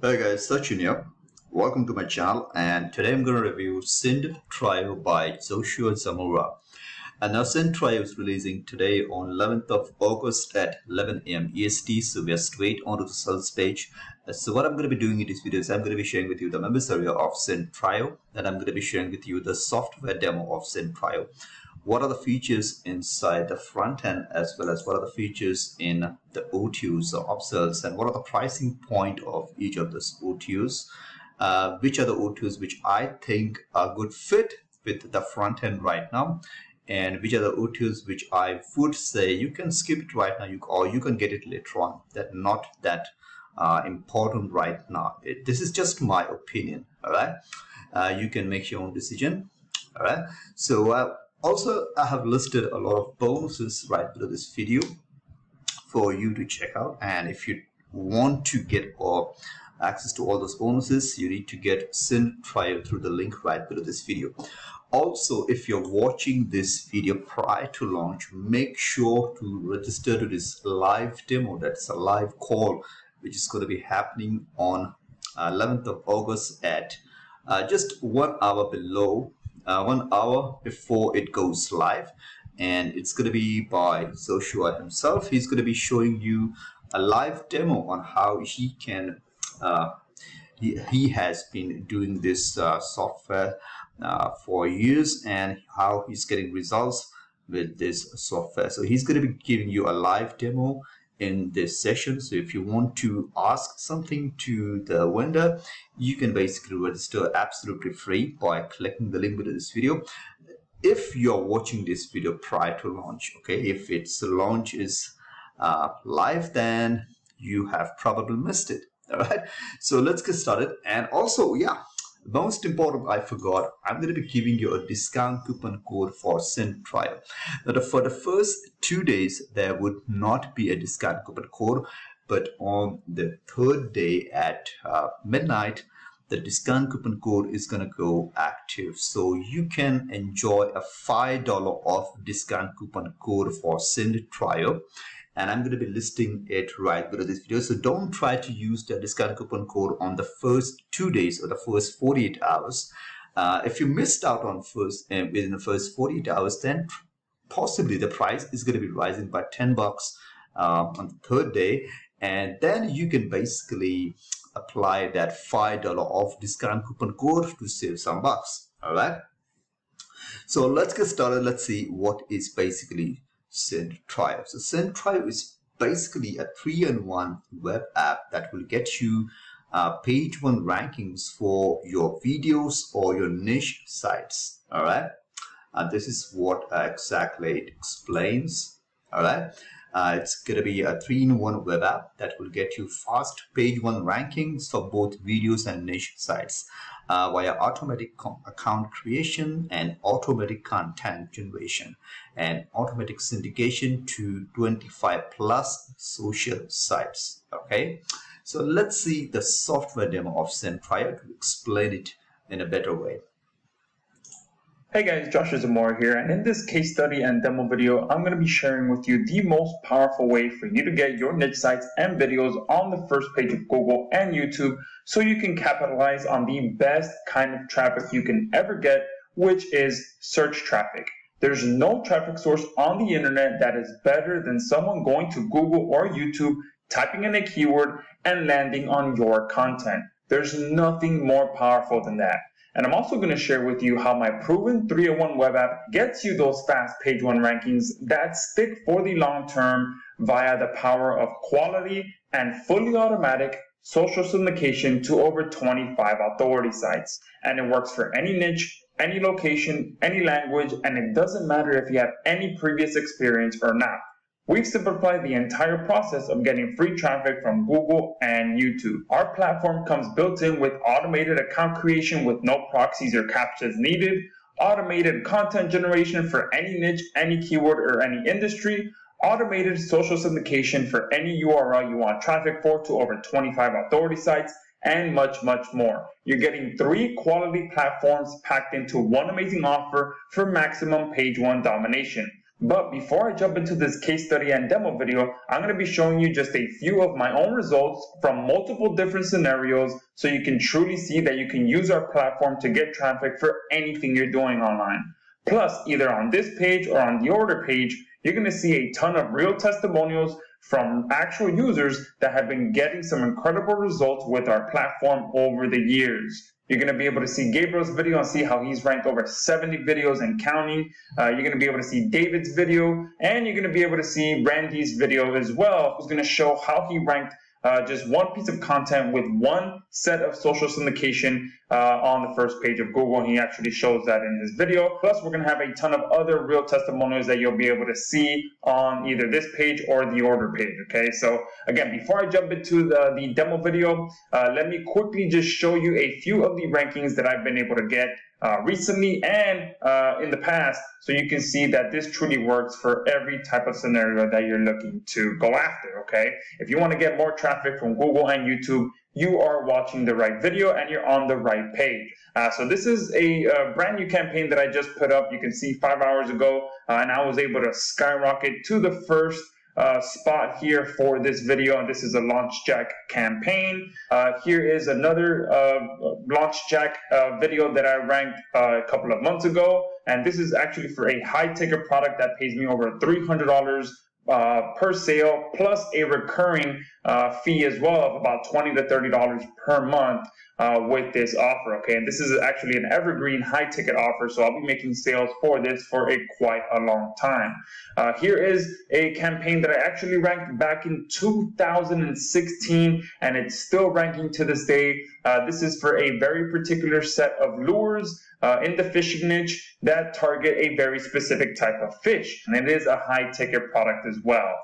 Hey guys, Sachin here. Welcome to my channel and today I'm going to review SyndTrio by Joshua Zamora. And now SyndTrio is releasing today on 11th of August at 11 a.m. EST. So we are straight onto the sales page. Uh, so what I'm going to be doing in this video is I'm going to be sharing with you the members area of SyndTrio and I'm going to be sharing with you the software demo of SyndTrio what are the features inside the front end as well as what are the features in the OTOs or upsells and what are the pricing point of each of those OTOs uh, which are the OTOs which I think are good fit with the front end right now? And which are the OTOs which I would say you can skip it right now you, or you can get it later on. That not that uh, important right now. It, this is just my opinion all right? Uh, you can make your own decision all right? So uh, also, I have listed a lot of bonuses right below this video for you to check out. And if you want to get or access to all those bonuses, you need to get SyndTrio through the link right below this video. Also, if you're watching this video prior to launch, make sure to register to this live demo. That's a live call, which is going to be happening on 11th uh, of August at uh, just one hour below uh, one hour before it goes live and it's going to be by Joshua himself. He's going to be showing you a live demo on how he can uh, he, he has been doing this uh, software uh, for years and how he's getting results with this software. So he's going to be giving you a live demo in this session. So if you want to ask something to the vendor, you can basically register absolutely free by clicking the link below this video. If you're watching this video prior to launch, okay, if its launch is uh, live, then you have probably missed it. All right. So let's get started. And also, yeah, most important, I forgot, I'm going to be giving you a discount coupon code for SyndTrio Now, for the first two days, there would not be a discount coupon code, but on the third day at uh, midnight, the discount coupon code is going to go active. So you can enjoy a $5 off discount coupon code for SyndTrio and I'm going to be listing it right below this video. So don't try to use the discount coupon code on the first two days or the first 48 hours. Uh, if you missed out on first uh, within the first 48 hours, then possibly the price is going to be rising by 10 bucks uh, on the third day. And then you can basically apply that $5 off discount coupon code to save some bucks. All right. So let's get started. Let's see what is basically SyndTrio. So SyndTrio is basically a three-in-one web app that will get you uh, page one rankings for your videos or your niche sites. All right. And this is what exactly it explains. All right. Uh, it's going to be a three-in-one web app that will get you fast page one rankings for both videos and niche sites uh, via automatic account creation and automatic content generation and automatic syndication to 25 plus social sites. Okay, so let's see the software demo of Trio to explain it in a better way. Hey guys, Joshua Zamora here, and in this case study and demo video, I'm going to be sharing with you the most powerful way for you to get your niche sites and videos on the first page of Google and YouTube so you can capitalize on the best kind of traffic you can ever get, which is search traffic. There's no traffic source on the internet that is better than someone going to Google or YouTube, typing in a keyword, and landing on your content. There's nothing more powerful than that. And I'm also going to share with you how my proven 301 web app gets you those fast page one rankings that stick for the long term via the power of quality and fully automatic social syndication to over 25 authority sites. And it works for any niche, any location, any language, and it doesn't matter if you have any previous experience or not. We've simplified the entire process of getting free traffic from Google and YouTube. Our platform comes built in with automated account creation with no proxies or captchas needed, automated content generation for any niche, any keyword, or any industry, automated social syndication for any URL you want traffic for to over 25 authority sites, and much, much more. You're getting three quality platforms packed into one amazing offer for maximum page one domination. But before I jump into this case study and demo video, I'm going to be showing you just a few of my own results from multiple different scenarios so you can truly see that you can use our platform to get traffic for anything you're doing online. Plus, either on this page or on the order page, you're going to see a ton of real testimonials from actual users that have been getting some incredible results with our platform over the years. You're going to be able to see Gabriel's video and see how he's ranked over 70 videos and counting. Uh, you're going to be able to see David's video, and you're going to be able to see Randy's video as well, who's going to show how he ranked uh, just one piece of content with one set of social syndication uh, on the first page of Google. He actually shows that in his video. Plus, we're going to have a ton of other real testimonials that you'll be able to see on either this page or the order page. Okay, so again, before I jump into the, the demo video, uh, let me quickly just show you a few of the rankings that I've been able to get uh, recently and uh, in the past so you can see that this truly works for every type of scenario that you're looking to go after okay? If you want to get more traffic from google and youtube you are watching the right video and you're on the right page. Uh, so this is a, uh, brand new campaign that i just put up. You can see five hours ago uh, and i was able to skyrocket to the first uh, spot here for this video, and this is a Launch Jack campaign. Uh, here is another uh, Launch Jack uh, video that I ranked uh, a couple of months ago, and this is actually for a high ticket product that pays me over $300 uh, per sale plus a recurring uh, fee as well of about 20 to 30 dollars per month uh, with this offer okay? And this is actually an evergreen high ticket offer so I'll be making sales for this for a quite a long time. Uh, here is a campaign that I actually ranked back in 2016 and it's still ranking to this day. Uh, this is for a very particular set of lures uh, in the fishing niche that target a very specific type of fish, and it is a high ticket product as well.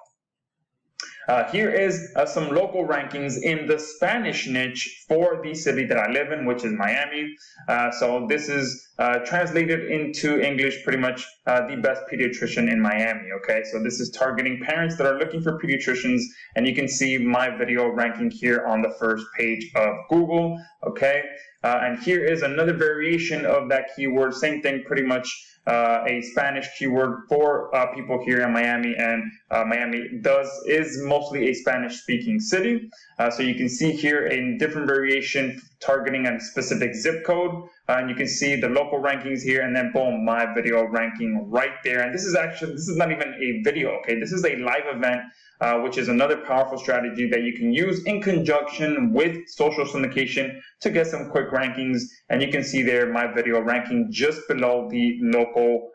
Uh, here is uh, some local rankings in the Spanish niche for the city that I live in, which is Miami. Uh, so this is uh, translated into English pretty much uh, the best pediatrician in Miami. Okay, so this is targeting parents that are looking for pediatricians, and you can see my video ranking here on the first page of Google. Okay, uh, and here is another variation of that keyword, same thing pretty much uh, a Spanish keyword for uh, people here in Miami, and uh, Miami does is mostly a Spanish-speaking city. Uh, so you can see here a different variation targeting a specific zip code, uh, and you can see the local rankings here, and then boom, my video ranking right there. And this is actually this is not even a video, okay? This is a live event uh, which is another powerful strategy that you can use in conjunction with social syndication to get some quick rankings. And you can see there my video ranking just below the local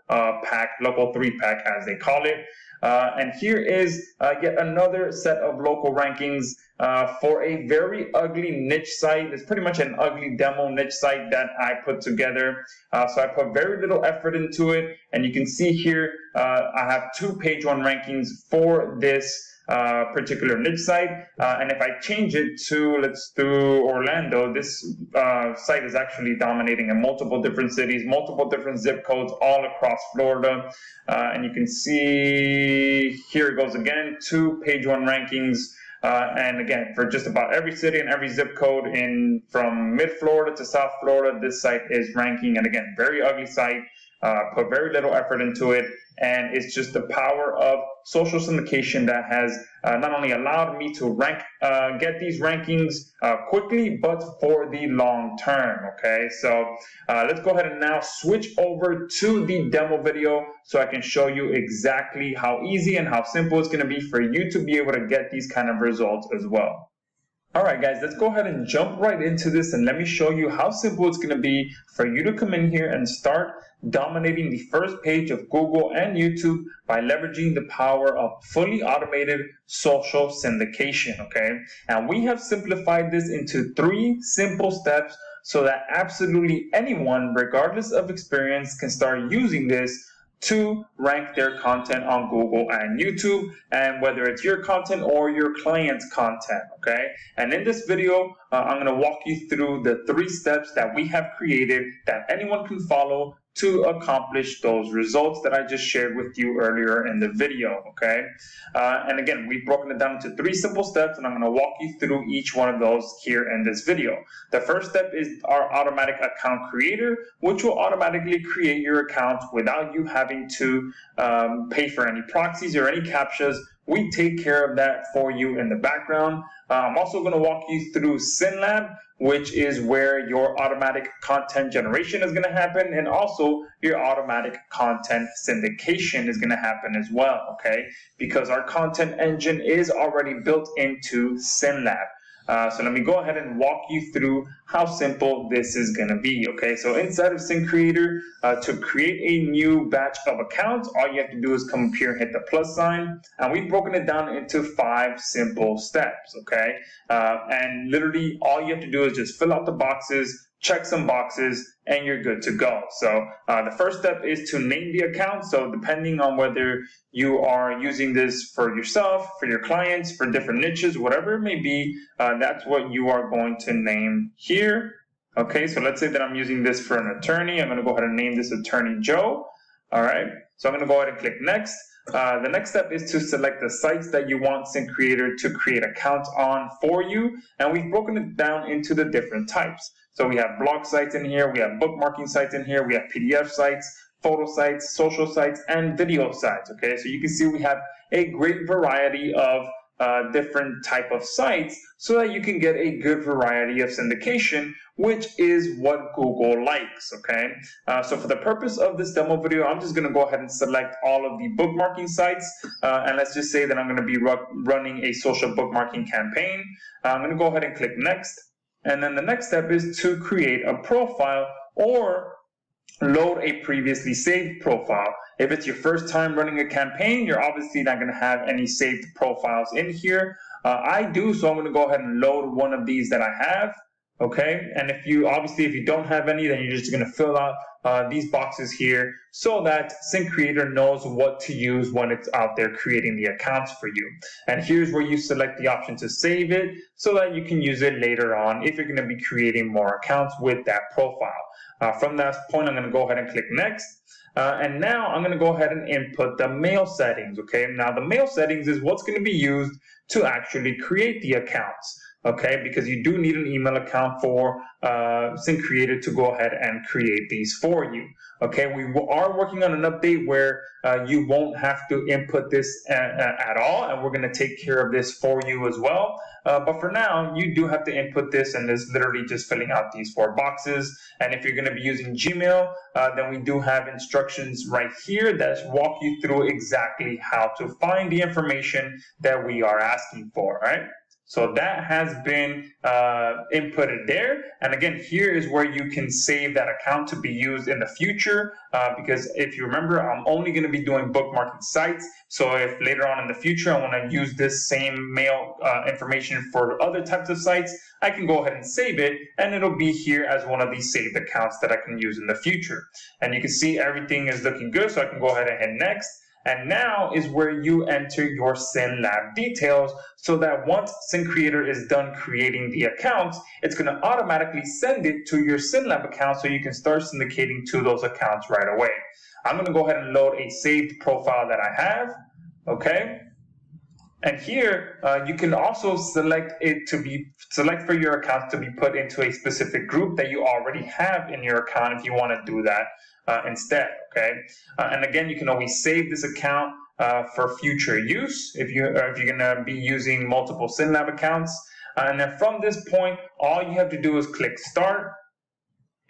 uh, pack, local three pack as they call it. Uh, and here is uh, yet another set of local rankings uh, for a very ugly niche site. It's pretty much an ugly demo niche site that I put together. Uh, so I put very little effort into it. And you can see here, uh, I have two page one rankings for this uh, particular niche site. Uh, and if I change it to, let's do Orlando, this uh, site is actually dominating in multiple different cities, multiple different zip codes all across Florida. Uh, and you can see here it goes again, two page one rankings. Uh, and again, for just about every city and every zip code in from mid Florida to South Florida, this site is ranking. And again, very ugly site. Uh, put very little effort into it, and it's just the power of social syndication that has uh, not only allowed me to rank, uh, get these rankings uh, quickly, but for the long term. Okay, so uh, let's go ahead and now switch over to the demo video so I can show you exactly how easy and how simple it's going to be for you to be able to get these kind of results as well. Alright guys, let's go ahead and jump right into this and let me show you how simple it's going to be for you to come in here and start dominating the first page of Google and YouTube by leveraging the power of fully automated social syndication, okay? And we have simplified this into three simple steps so that absolutely anyone, regardless of experience, can start using this to rank their content on Google and YouTube, and whether it's your content or your client's content, okay? And in this video, uh, I'm gonna walk you through the three steps that we have created that anyone can follow to accomplish those results that I just shared with you earlier in the video, okay? Uh, and again, we've broken it down into three simple steps and I'm gonna walk you through each one of those here in this video. The first step is our automatic account creator, which will automatically create your account without you having to um, pay for any proxies or any captchas we take care of that for you in the background. Uh, I'm also going to walk you through SyndLab, which is where your automatic content generation is going to happen and also your automatic content syndication is going to happen as well, okay? Because our content engine is already built into SyndLab. Uh, so let me go ahead and walk you through how simple this is going to be. Okay, so inside of SyndCreator, uh, to create a new batch of accounts, all you have to do is come up here and hit the plus sign. And we've broken it down into five simple steps. Okay, uh, and literally all you have to do is just fill out the boxes, check some boxes, and you're good to go. So uh, the first step is to name the account. So depending on whether you are using this for yourself, for your clients, for different niches, whatever it may be, uh, that's what you are going to name here. Okay, so let's say that I'm using this for an attorney. I'm going to go ahead and name this Attorney Joe. All right, so I'm going to go ahead and click Next. Uh, the next step is to select the sites that you want SyndCreator to create accounts on for you. And we've broken it down into the different types. So we have blog sites in here, we have bookmarking sites in here, we have PDF sites, photo sites, social sites, and video sites. Okay, so you can see we have a great variety of uh, different type of sites so that you can get a good variety of syndication, which is what Google likes, okay? Uh, so for the purpose of this demo video, I'm just gonna go ahead and select all of the bookmarking sites, uh, and let's just say that I'm gonna be ru running a social bookmarking campaign. I'm gonna go ahead and click next, and then the next step is to create a profile or load a previously saved profile. If it's your first time running a campaign, you're obviously not going to have any saved profiles in here. Uh, I do, so I'm going to go ahead and load one of these that I have. Okay, and if you obviously if you don't have any, then you're just going to fill out uh, these boxes here so that SyndCreator knows what to use when it's out there creating the accounts for you. And here's where you select the option to save it so that you can use it later on if you're going to be creating more accounts with that profile. Uh, from that point, I'm going to go ahead and click next. Uh, and now I'm going to go ahead and input the mail settings. Okay, now the mail settings is what's going to be used to actually create the accounts okay? Because you do need an email account for uh, SyndCreator to go ahead and create these for you, okay? We are working on an update where uh, you won't have to input this at, uh, uh, at all, and we're gonna take care of this for you as well. Uh, but for now, you do have to input this, and it's literally just filling out these four boxes. And if you're gonna be using Gmail, uh, then we do have instructions right here that walk you through exactly how to find the information that we are asking for, right? So that has been uh, inputted there. And again, here is where you can save that account to be used in the future. Uh, because if you remember, I'm only going to be doing bookmarking sites. So if later on in the future I want to use this same mail uh, information for other types of sites, I can go ahead and save it and it'll be here as one of these saved accounts that I can use in the future. And you can see everything is looking good. So I can go ahead and hit next. And now is where you enter your SyndLab details so that once SyndCreator is done creating the account, it's going to automatically send it to your SyndLab account so you can start syndicating to those accounts right away. I'm going to go ahead and load a saved profile that I have. Okay. And here, uh, you can also select it to be, select for your account to be put into a specific group that you already have in your account if you want to do that uh, instead, okay? Uh, and again, you can always save this account uh, for future use if, you, if you're gonna be using multiple SyndLab accounts. and then from this point, all you have to do is click start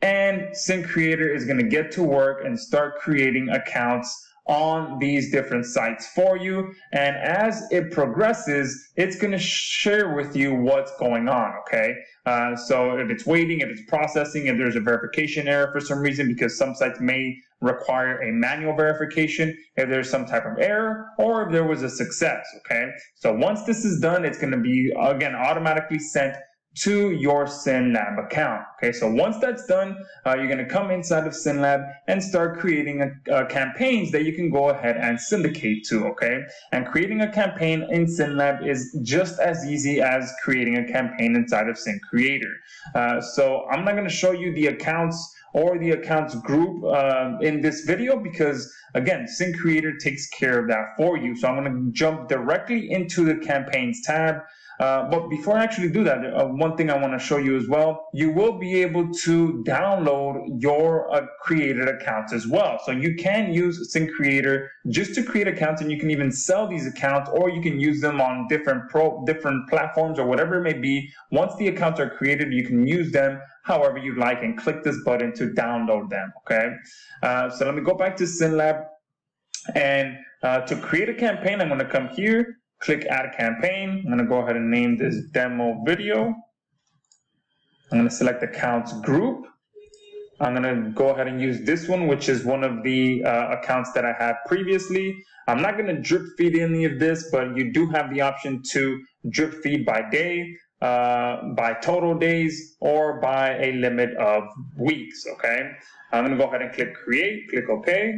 and SyndCreator is gonna get to work and start creating accounts on these different sites for you. And as it progresses, it's going to share with you what's going on. Okay. Uh, so if it's waiting, if it's processing, if there's a verification error for some reason, because some sites may require a manual verification, if there's some type of error, or if there was a success. Okay. So once this is done, it's going to be again automatically sent to your SyndLab account. Okay, so once that's done, uh, you're going to come inside of SyndLab and start creating a, campaigns that you can go ahead and syndicate to. Okay, and creating a campaign in SyndLab is just as easy as creating a campaign inside of SyndCreator. Uh, so I'm not going to show you the accounts or the accounts group uh, in this video because again SyndCreator takes care of that for you so i'm going to jump directly into the campaigns tab uh, but before I actually do that, uh, one thing I want to show you as well, you will be able to download your uh, created accounts as well. So you can use SyndCreator just to create accounts and you can even sell these accounts or you can use them on different pro different platforms or whatever it may be. Once the accounts are created, you can use them however you like and click this button to download them, okay? Uh, so let me go back to SyndLab and uh, to create a campaign, I'm going to come here click add campaign. I'm to go ahead and name this demo video. I'm to select accounts group. I'm going to go ahead and use this one, which is one of the uh, accounts that I had previously. I'm not going to drip feed any of this, but you do have the option to drip feed by day, uh, by total days, or by a limit of weeks, okay? I'm to go ahead and click create, click OK.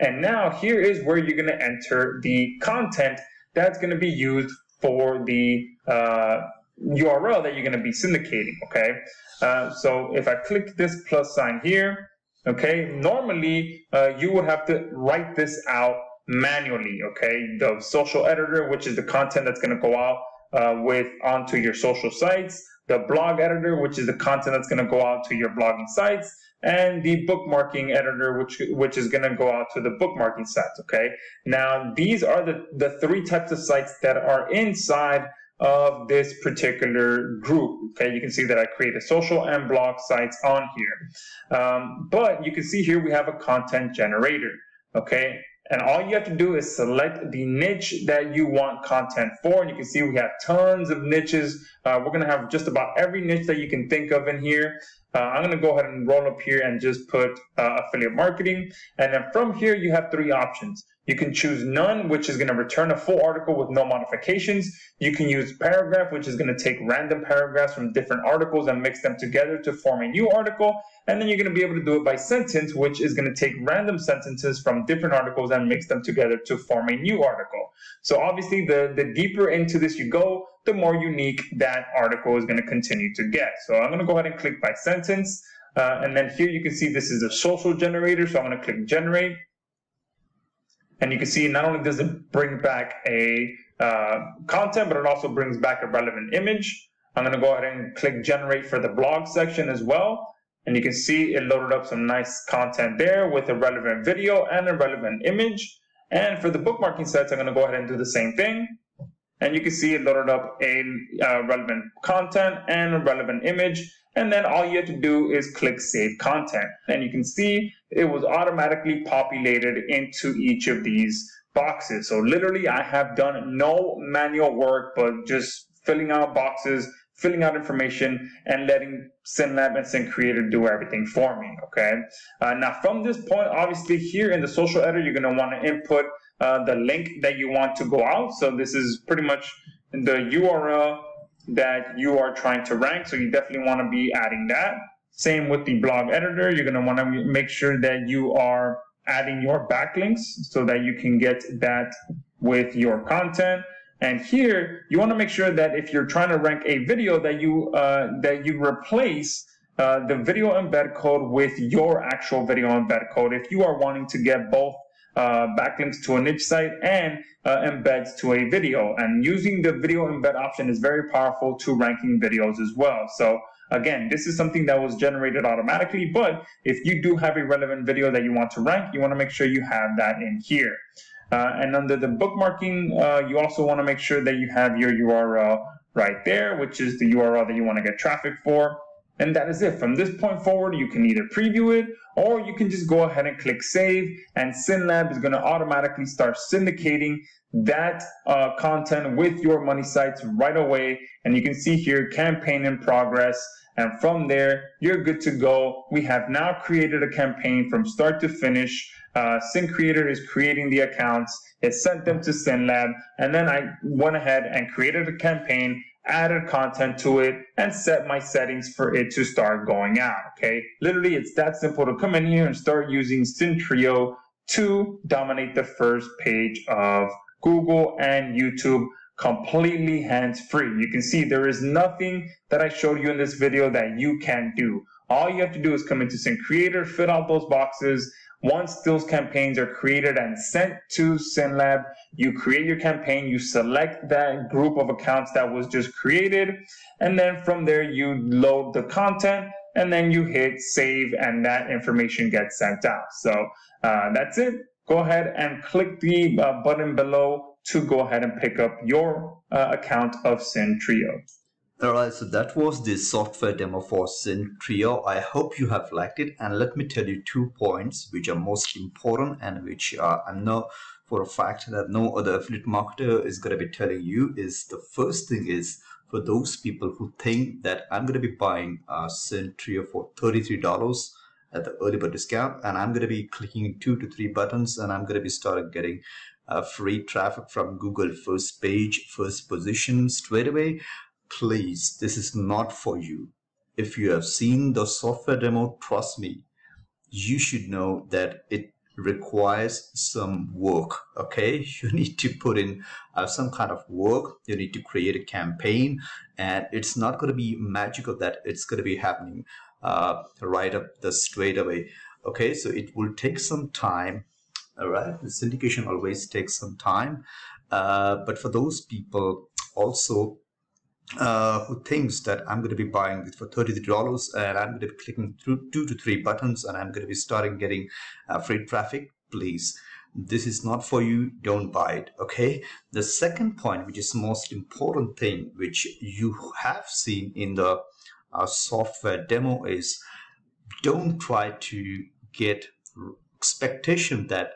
And now here is where you're going to enter the content that's going to be used for the uh, URL that you're going to be syndicating, okay? Uh, so if I click this plus sign here, okay, normally uh, you would have to write this out manually, okay? The social editor, which is the content that's going to go out uh, with onto your social sites, the blog editor, which is the content that's going to go out to your blogging sites, and the bookmarking editor, which which is going to go out to the bookmarking sites. Okay. Now these are the the three types of sites that are inside of this particular group. Okay, you can see that I created social and blog sites on here. Um, but you can see here we have a content generator. Okay, and all you have to do is select the niche that you want content for. And you can see we have tons of niches. Uh, we're going to have just about every niche that you can think of in here. Uh, I'm going to go ahead and roll up here and just put uh, affiliate marketing. And then from here, you have three options. You can choose none, which is going to return a full article with no modifications. You can use paragraph, which is going to take random paragraphs from different articles and mix them together to form a new article. And then you're going to be able to do it by sentence, which is going to take random sentences from different articles and mix them together to form a new article. So obviously, the, the deeper into this you go, the more unique that article is going to continue to get. So I'm going to go ahead and click by sentence. Uh, and then here you can see this is a social generator. So I'm going to click generate. And you can see not only does it bring back a uh, content, but it also brings back a relevant image. I'm going to go ahead and click generate for the blog section as well. And you can see it loaded up some nice content there with a relevant video and a relevant image. And for the bookmarking sets, I'm going to go ahead and do the same thing. And you can see it loaded up a uh, relevant content and a relevant image. And then all you have to do is click save content. And you can see it was automatically populated into each of these boxes. So literally I have done no manual work, but just filling out boxes filling out information and letting SyndLab and SyndCreator do everything for me, okay? Uh, now from this point, obviously here in the social editor, you're gonna wanna input uh, the link that you want to go out. So this is pretty much the URL that you are trying to rank. So you definitely wanna be adding that. Same with the blog editor. You're gonna wanna make sure that you are adding your backlinks so that you can get that with your content. And here, you want to make sure that if you're trying to rank a video that you uh, that you replace uh, the video embed code with your actual video embed code. If you are wanting to get both uh, backlinks to a niche site and uh, embeds to a video, and using the video embed option is very powerful to ranking videos as well. So Again, this is something that was generated automatically, but if you do have a relevant video that you want to rank, you want to make sure you have that in here. Uh, and under the bookmarking, uh, you also want to make sure that you have your URL right there, which is the URL that you want to get traffic for. And that is it. From this point forward, you can either preview it or you can just go ahead and click save and SyndLab is going to automatically start syndicating that uh, content with your money sites right away. And you can see here campaign in progress. And from there, you're good to go. We have now created a campaign from start to finish uh, SyndCreator is creating the accounts. It sent them to SyndLab, and then I went ahead and created a campaign added content to it, and set my settings for it to start going out. Okay, literally, it's that simple to come in here and start using SyndTrio to dominate the first page of Google and YouTube completely hands-free. You can see there is nothing that I showed you in this video that you can do. All you have to do is come into SyndCreator, fill out those boxes. Once those campaigns are created and sent to SyndLab, you create your campaign, you select that group of accounts that was just created, and then from there you load the content, and then you hit save, and that information gets sent out. So uh, that's it. Go ahead and click the uh, button below to go ahead and pick up your uh, account of SyndTrio. Alright, so that was the software demo for SyndTrio. I hope you have liked it and let me tell you two points which are most important and which uh, I know for a fact that no other affiliate marketer is going to be telling you is the first thing is for those people who think that I'm going to be buying uh, SyndTrio for $33 at the early bird discount and I'm going to be clicking two to three buttons and I'm going to be starting getting uh, free traffic from Google first page, first position straight away. Please, this is not for you. If you have seen the software demo, trust me, you should know that it requires some work okay? You need to put in uh, some kind of work. You need to create a campaign and it's not going to be magical that it's going to be happening uh, right up the straight away okay? So it will take some time all right? The syndication always takes some time uh, but for those people also uh, who thinks that I'm going to be buying it for $33 and I'm going to be clicking through two to three buttons and I'm going to be starting getting uh, free traffic, please. This is not for you. Don't buy it. Okay. The second point, which is the most important thing, which you have seen in the uh, software demo is don't try to get expectation that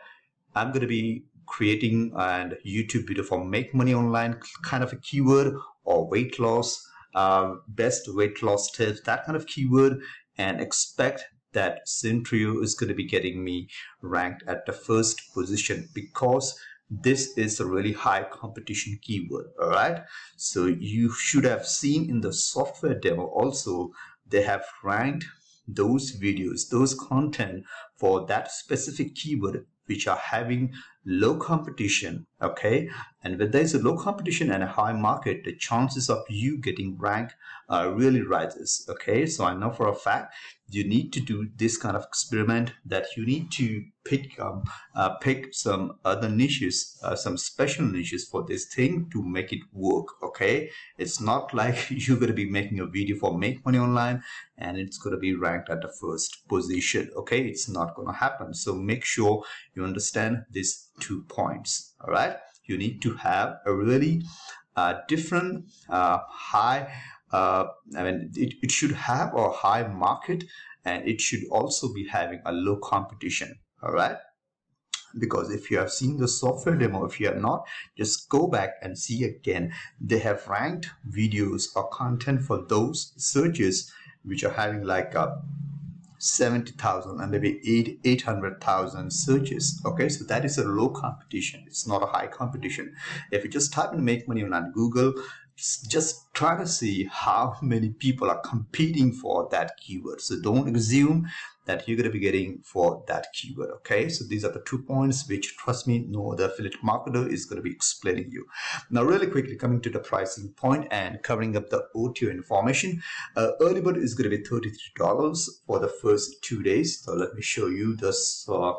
I'm going to be creating and YouTube video for make money online kind of a keyword or weight loss, uh, best weight loss tips, that kind of keyword, and expect that SyndTrio is going to be getting me ranked at the first position because this is a really high competition keyword all right so you should have seen in the software demo also they have ranked those videos those content for that specific keyword which are having low competition okay? And when there's a low competition and a high market the chances of you getting ranked uh, really rises okay? So i know for a fact you need to do this kind of experiment that you need to pick um, uh, pick some other niches uh, some special niches for this thing to make it work okay? It's not like you're going to be making a video for make money online and it's going to be ranked at the first position okay? It's not going to happen. So make sure you understand these two points all right you need to have a really uh, different uh, high uh, I mean, it, it should have a high market and it should also be having a low competition. All right. Because if you have seen the software demo, if you have not, just go back and see again. They have ranked videos or content for those searches which are having like a 70,000 and maybe 8 800,000 searches okay? So that is a low competition. It's not a high competition. If you just type in make money on Google just try to see how many people are competing for that keyword. So don't assume that you're going to be getting for that keyword. Okay, so these are the two points which, trust me, no other affiliate marketer is going to be explaining you. Now, really quickly coming to the pricing point and covering up the OTO information. Uh, early bird is going to be $33 for the first two days. So let me show you this uh,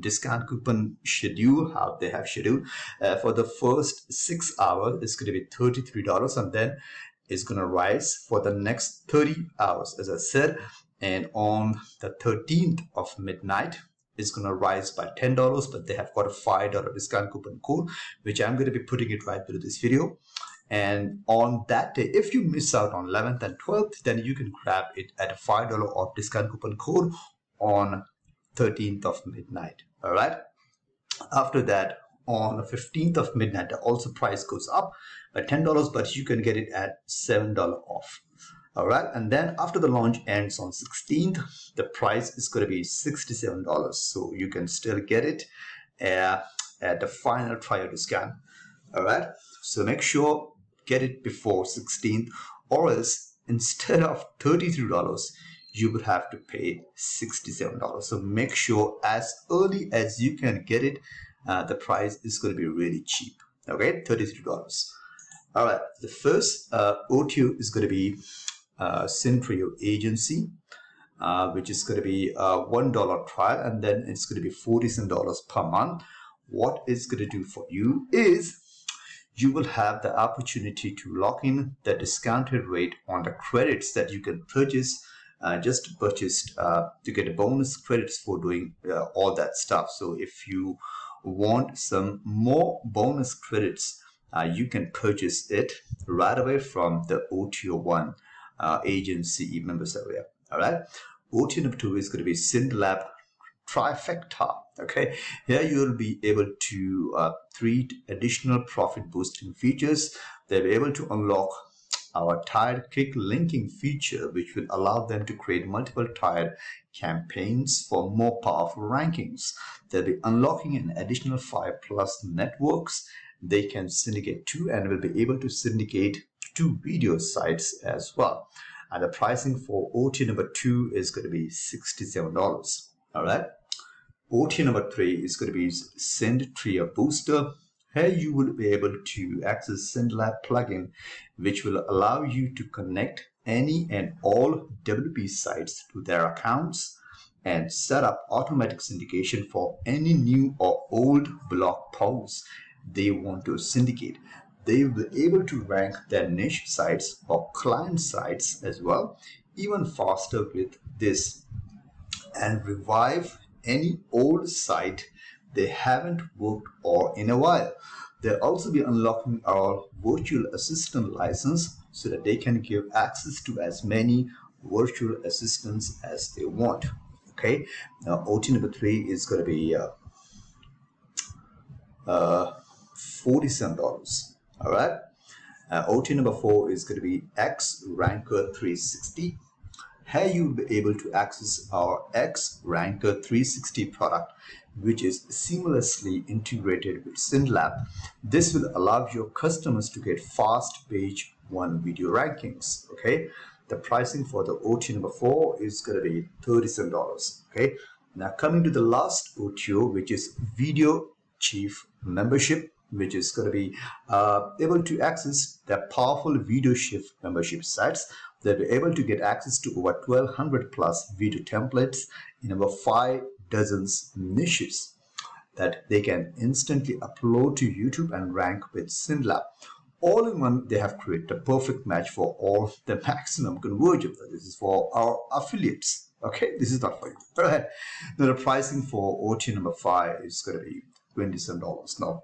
discount coupon schedule how they have scheduled uh, for the first six hours it's going to be $33 and then it's going to rise for the next 30 hours as i said and on the 13th of midnight it's going to rise by $10 but they have got a $5 discount coupon code which i'm going to be putting it right through this video. And on that day if you miss out on 11th and 12th then you can grab it at a $5 off discount coupon code on 13th of midnight all right? After that on the 15th of midnight the also price goes up by $10 but you can get it at $7 off all right and then after the launch ends on 16th the price is going to be $67 so you can still get it uh, at the final trial discount. All right so make sure get it before 16th or else instead of $33 you would have to pay $67 so make sure as early as you can get it uh, the price is going to be really cheap. Okay $33 all right the first uh, OTO is going to be uh, SyndTrio agency uh, which is going to be a one dollar trial and then it's going to be 47 dollars per month. What it's going to do for you is you will have the opportunity to lock in the discounted rate on the credits that you can purchase uh, just purchased uh, to get a bonus credits for doing uh, all that stuff. So if you want some more bonus credits uh, you can purchase it right away from the OTO1 uh, agency members area all right? OTO number two is going to be SyndLab trifecta. Okay? Here you will be able to uh, treat additional profit boosting features. They'll be able to unlock our tiered click linking feature which will allow them to create multiple tiered campaigns for more powerful rankings. They'll be unlocking an additional five plus networks. They can syndicate to and will be able to syndicate to video sites as well and the pricing for OT number two is going to be $67 all right OT number three is going to be SyndTrio Booster. Here you will be able to access SyndLab plugin, which will allow you to connect any and all WP sites to their accounts and set up automatic syndication for any new or old blog posts they want to syndicate. They will be able to rank their niche sites or client sites as well, even faster with this and revive any old site they haven't worked or in a while. They'll also be unlocking our virtual assistant license so that they can give access to as many virtual assistants as they want. Okay, now OT number three is going to be uh, uh, $47. All right, uh, OT number four is going to be X Ranker 360 here you will be able to access our X Ranker 360 product which is seamlessly integrated with SyndLab. This will allow your customers to get fast page one video rankings. Okay, the pricing for the OT number four is going to be $37. Okay, now coming to the last OTO, which is Video Chief Membership which is going to be uh, able to access the powerful video shift membership sites they'll be able to get access to over 1200 plus video templates in over five dozens niches that they can instantly upload to YouTube and rank with SyndLab. All in one, they have created a perfect match for all the maximum conversion. This is for our affiliates. Okay, this is not for you. All right. Now the pricing for OT number five is going to be $27. Now,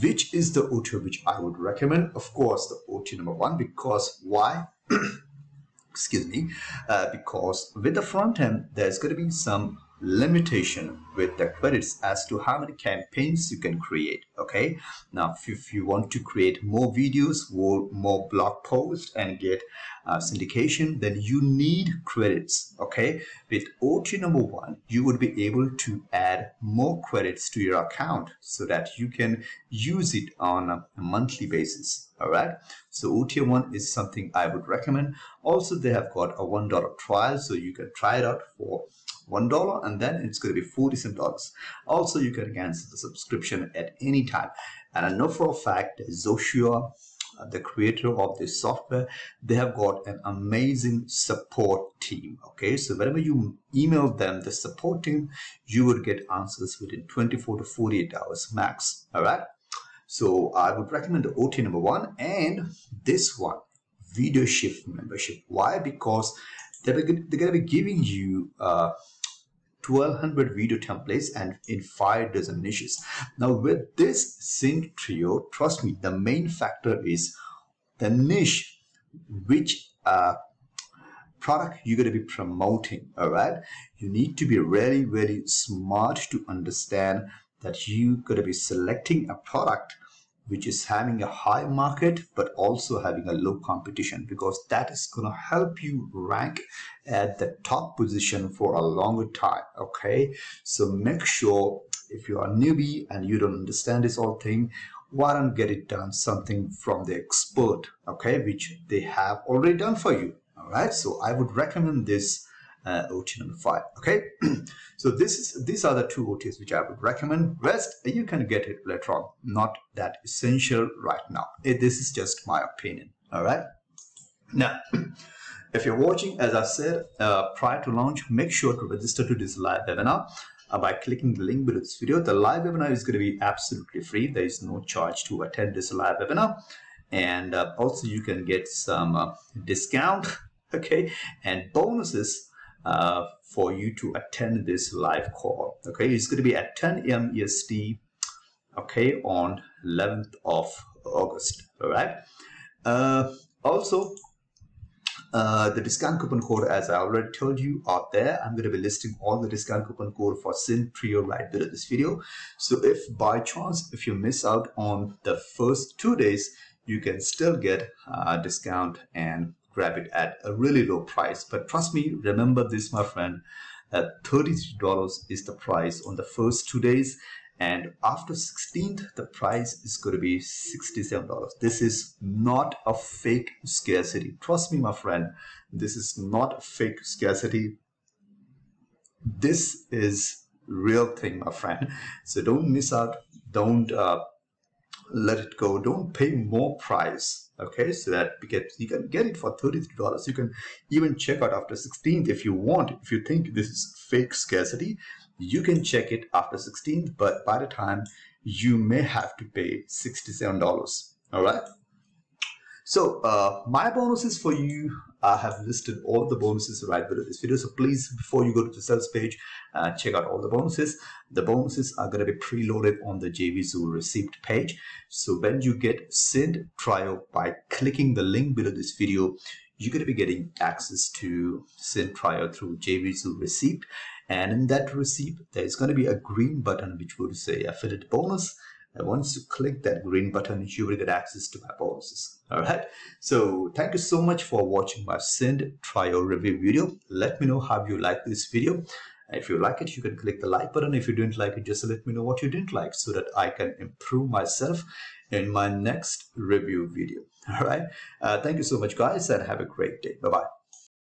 which is the OT which I would recommend? Of course, the OT number one, because why? excuse me, uh, because with the front end, there's going to be some limitation with the credits as to how many campaigns you can create okay? Now if, you want to create more videos more, more blog posts and get uh, syndication then you need credits okay? With OT number one you would be able to add more credits to your account so that you can use it on a monthly basis all right so OT1 is something I would recommend. Also they have got a one dollar trial so you can try it out for one dollar and then it's going to be 47 dollars. Also you can cancel the subscription at any time. And i know for a fact Joshua uh, the creator of this software they have got an amazing support team okay? So whenever you email them the support team you would get answers within 24 to 48 hours max all right so i would recommend the ot number one and this one video shift membership. Why? Because they're, they're going to be giving you uh, 1200 video templates and in five dozen niches. Now with this SyndTrio, trust me, the main factor is the niche which uh, product you're going to be promoting, all right? You need to be really, really smart to understand that you're going to be selecting a product which is having a high market but also having a low competition because that is going to help you rank at the top position for a longer time okay? So make sure if you are newbie and you don't understand this whole thing why don't get it done something from the expert okay? Which they have already done for you all right? So i would recommend this uh, OT number five. Okay, so this is these are the two OTs which I would recommend. Rest you can get it later on. Not that essential right now. It, this is just my opinion. All right. Now, if you're watching, as I said uh, prior to launch, make sure to register to this live webinar. Uh, by clicking the link below this video. The live webinar is going to be absolutely free. There is no charge to attend this live webinar. And uh, also you can get some uh, discount, okay, and bonuses uh, for you to attend this live call. Okay, it's going to be at 10 a.m. EST. Okay, on 11th of August. All right. Uh, also, uh, the discount coupon code, as I already told you, are there. I'm going to be listing all the discount coupon code for SyndTrio right below this video. So if by chance, if you miss out on the first two days, you can still get a discount and grab it at a really low price. But trust me, remember this, my friend, that $33 is the price on the first two days. And after 16th, the price is going to be $67. This is not a fake scarcity. Trust me, my friend, this is not a fake scarcity. This is real thing, my friend. So don't miss out. Don't uh, let it go. Don't pay more price. Okay, so that you can get it for $33. You can even check out after 16th if you want. If you think this is fake scarcity, you can check it after 16th, but by the time you may have to pay $67. All right. So uh, my bonuses for you, I have listed all the bonuses right below this video. So please, before you go to the sales page, uh, check out all the bonuses. The bonuses are going to be preloaded on the JVZoo receipt page. So when you get Sind trial by clicking the link below this video, you're going to be getting access to SyndTrio through JVZoo receipt. And in that receipt, there's going to be a green button which would say affiliate bonus and once you click that green button, you will get access to my bonuses. All right. So thank you so much for watching my Send trial review video. Let me know how you like this video. If you like it, you can click the like button. If you didn't like it, just let me know what you didn't like so that I can improve myself in my next review video. All right. Uh, thank you so much, guys, and have a great day. Bye-bye.